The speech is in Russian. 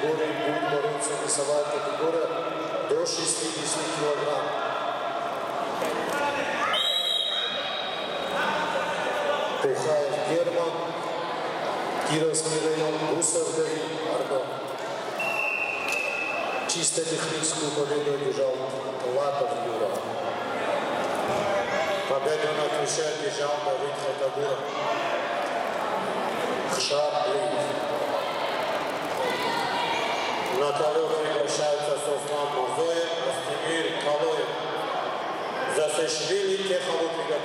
категории будет бороться весовая категория до 60 килограмм. Тухаев Герман, Кировский район, Гусов Давид, Ардон. Чисто техническую победу одержал Латов Юра. Победу на ключе одержал Давид Хатабуров. На ковер приглашаются Софлан Мурзоев, Астемир Калоев. За Сешвили Кефалу приготовиться.